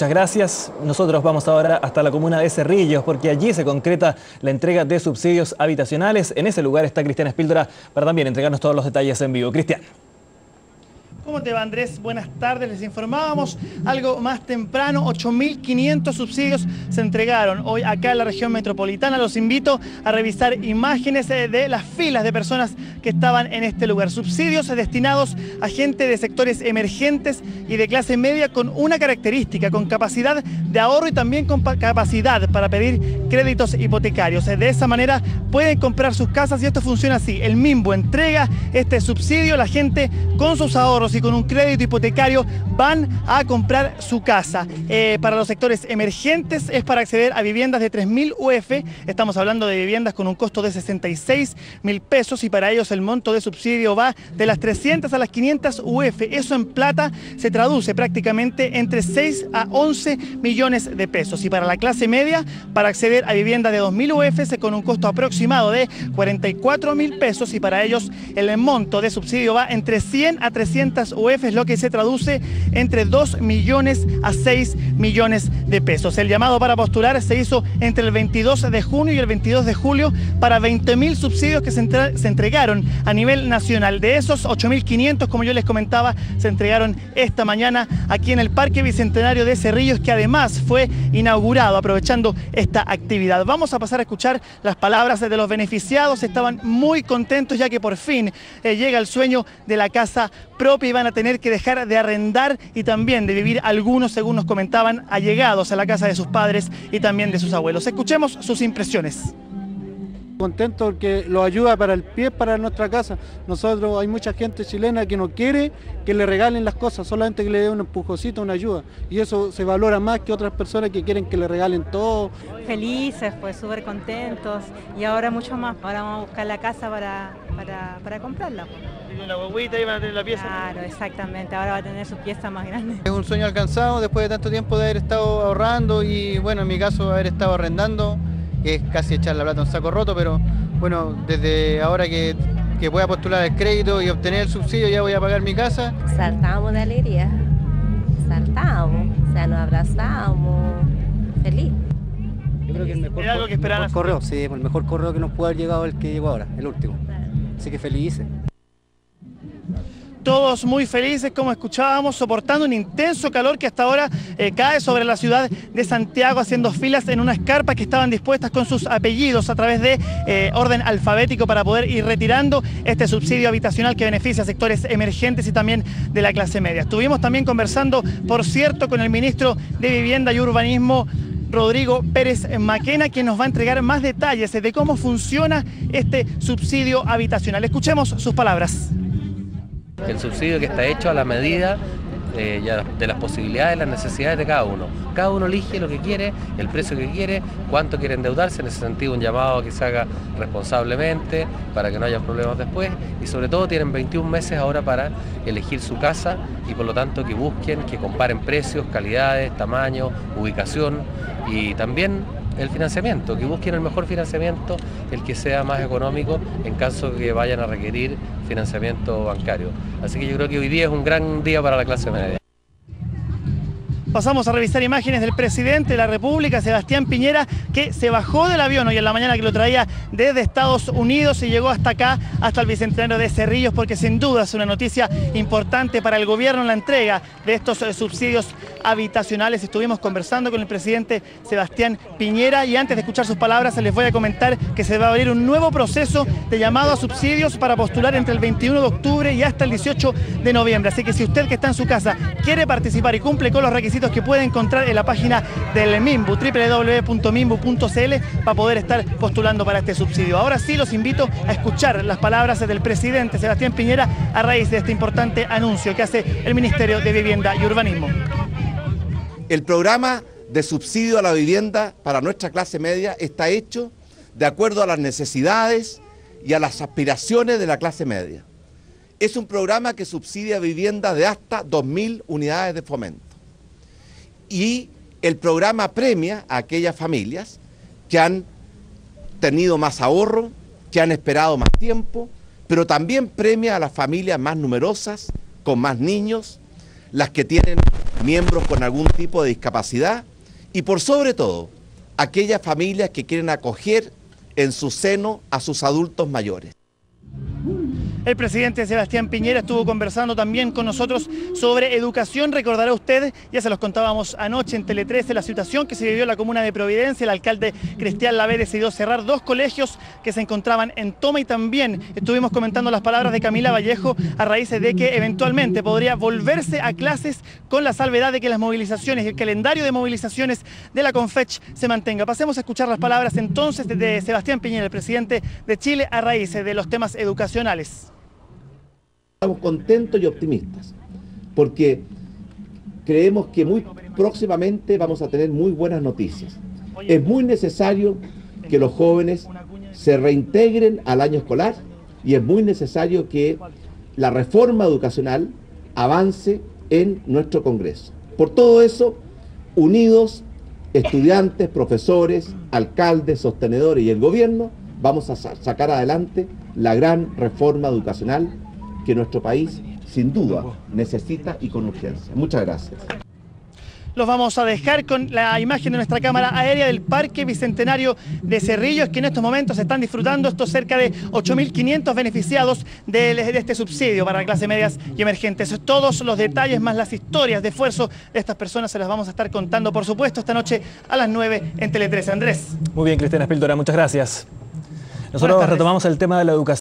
Muchas gracias. Nosotros vamos ahora hasta la comuna de Cerrillos porque allí se concreta la entrega de subsidios habitacionales. En ese lugar está Cristian Espíldora para también entregarnos todos los detalles en vivo. Cristian. ¿Cómo te va Andrés? Buenas tardes. Les informábamos algo más temprano. 8.500 subsidios se entregaron hoy acá en la región metropolitana. Los invito a revisar imágenes eh, de las filas de personas que estaban en este lugar. Subsidios destinados a gente de sectores emergentes y de clase media con una característica, con capacidad de ahorro y también con capacidad para pedir créditos hipotecarios. De esa manera pueden comprar sus casas y esto funciona así. El MIMBO entrega este subsidio, la gente con sus ahorros y con un crédito hipotecario van a comprar su casa. Eh, para los sectores emergentes es para acceder a viviendas de 3.000 UF, estamos hablando de viviendas con un costo de 66 mil pesos y para ellos el monto de subsidio va de las 300 a las 500 UF. Eso en plata se traduce prácticamente entre 6 a 11 millones de pesos. Y para la clase media, para acceder a viviendas de 2.000 UF con un costo aproximado de 44 mil pesos y para ellos el monto de subsidio va entre 100 a 300 UF, es lo que se traduce entre 2 millones a 6 millones de pesos. El llamado para postular se hizo entre el 22 de junio y el 22 de julio para 20 mil subsidios que se, se entregaron a nivel nacional. De esos 8.500, como yo les comentaba, se entregaron esta mañana aquí en el Parque Bicentenario de Cerrillos, que además fue inaugurado aprovechando esta actividad. Vamos a pasar a escuchar las palabras de los beneficiados. Estaban muy contentos ya que por fin eh, llega el sueño de la casa propia y van a tener que dejar de arrendar y también de vivir algunos, según nos comentaban, allegados a la casa de sus padres y también de sus abuelos. Escuchemos sus impresiones contento porque lo ayuda para el pie, para nuestra casa. Nosotros hay mucha gente chilena que no quiere que le regalen las cosas, solamente que le dé un empujocito, una ayuda. Y eso se valora más que otras personas que quieren que le regalen todo. Felices, pues súper contentos y ahora mucho más. Ahora vamos a buscar la casa para, para, comprarla. Tiene una huevita y van a tener la pieza. Claro, exactamente. Ahora va a tener su pieza más grande. Es un sueño alcanzado después de tanto tiempo de haber estado ahorrando y bueno, en mi caso haber estado arrendando que es casi echar la plata en un saco roto, pero bueno, desde ahora que, que pueda postular el crédito y obtener el subsidio ya voy a pagar mi casa. Saltamos de alegría, saltamos, o sea, nos abrazamos, feliz. Yo creo que el mejor, algo que mejor correo, sí, el mejor correo que nos puede haber llegado el que llegó ahora, el último. Así que felices todos muy felices, como escuchábamos, soportando un intenso calor que hasta ahora eh, cae sobre la ciudad de Santiago, haciendo filas en unas carpas que estaban dispuestas con sus apellidos a través de eh, orden alfabético para poder ir retirando este subsidio habitacional que beneficia a sectores emergentes y también de la clase media. Estuvimos también conversando, por cierto, con el ministro de Vivienda y Urbanismo, Rodrigo Pérez Maquena, quien nos va a entregar más detalles de cómo funciona este subsidio habitacional. Escuchemos sus palabras el subsidio que está hecho a la medida eh, de las posibilidades, las necesidades de cada uno. Cada uno elige lo que quiere, el precio que quiere, cuánto quiere endeudarse, en ese sentido un llamado a que se haga responsablemente para que no haya problemas después y sobre todo tienen 21 meses ahora para elegir su casa y por lo tanto que busquen, que comparen precios, calidades, tamaño, ubicación y también el financiamiento, que busquen el mejor financiamiento, el que sea más económico en caso de que vayan a requerir financiamiento bancario. Así que yo creo que hoy día es un gran día para la clase media. Pasamos a revisar imágenes del presidente de la República, Sebastián Piñera, que se bajó del avión hoy en la mañana que lo traía desde Estados Unidos y llegó hasta acá, hasta el Bicentenario de Cerrillos, porque sin duda es una noticia importante para el gobierno la entrega de estos eh, subsidios habitacionales. Estuvimos conversando con el presidente Sebastián Piñera y antes de escuchar sus palabras les voy a comentar que se va a abrir un nuevo proceso de llamado a subsidios para postular entre el 21 de octubre y hasta el 18 de noviembre. Así que si usted que está en su casa quiere participar y cumple con los requisitos, que puede encontrar en la página del MIMBU, www.mimbu.cl, para poder estar postulando para este subsidio. Ahora sí los invito a escuchar las palabras del presidente Sebastián Piñera a raíz de este importante anuncio que hace el Ministerio de Vivienda y Urbanismo. El programa de subsidio a la vivienda para nuestra clase media está hecho de acuerdo a las necesidades y a las aspiraciones de la clase media. Es un programa que subsidia vivienda de hasta 2.000 unidades de fomento y el programa premia a aquellas familias que han tenido más ahorro, que han esperado más tiempo, pero también premia a las familias más numerosas, con más niños, las que tienen miembros con algún tipo de discapacidad y por sobre todo aquellas familias que quieren acoger en su seno a sus adultos mayores. El presidente Sebastián Piñera estuvo conversando también con nosotros sobre educación. Recordará usted, ya se los contábamos anoche en Tele 13, la situación que se vivió en la comuna de Providencia. El alcalde Cristian Lavé decidió cerrar dos colegios que se encontraban en toma y también estuvimos comentando las palabras de Camila Vallejo a raíz de que eventualmente podría volverse a clases con la salvedad de que las movilizaciones y el calendario de movilizaciones de la Confech se mantenga. Pasemos a escuchar las palabras entonces de Sebastián Piñera, el presidente de Chile, a raíz de los temas educacionales. Estamos contentos y optimistas, porque creemos que muy próximamente vamos a tener muy buenas noticias. Es muy necesario que los jóvenes se reintegren al año escolar y es muy necesario que la reforma educacional avance en nuestro Congreso. Por todo eso, unidos, estudiantes, profesores, alcaldes, sostenedores y el gobierno, vamos a sacar adelante la gran reforma educacional que nuestro país sin duda necesita y con urgencia. Muchas gracias. Los vamos a dejar con la imagen de nuestra cámara aérea del Parque Bicentenario de Cerrillos, que en estos momentos están disfrutando estos cerca de 8.500 beneficiados de, de, este subsidio para clase medias y emergentes. Todos los detalles más las historias de esfuerzo de estas personas se las vamos a estar contando, por supuesto, esta noche a las 9 en Tele 13. Andrés. Muy bien, Cristina Espildora, muchas gracias. Nosotros retomamos el tema de la educación.